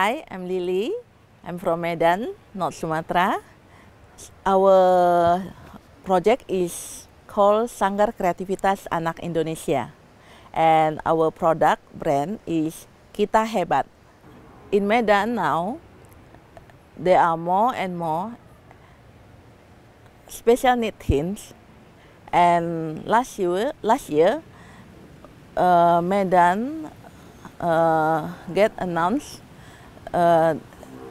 Hi, I'm Lily. I'm from Medan, North Sumatra. Our project is called Sanggar Kreativitas Anak Indonesia. And our product brand is Kita Hebat. In Medan now, there are more and more special need teams. And last year, last year, uh, Medan uh, get announced uh,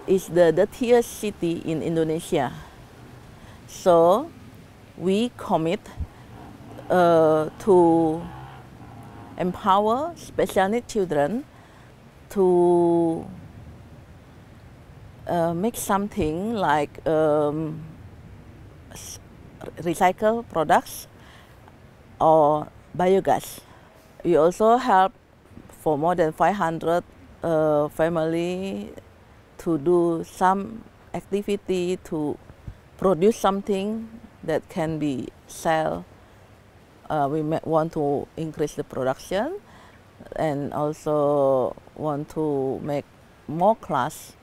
is the dirtiest city in Indonesia. So we commit uh, to empower special needs children to uh, make something like um, recycle products or biogas. We also help for more than 500 uh, family to do some activity to produce something that can be sell. Uh, we want to increase the production and also want to make more class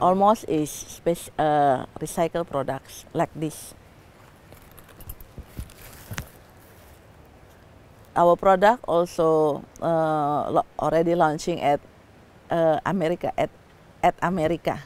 almost is uh, recycled products like this. Our product also uh, already launching at uh, America at at America.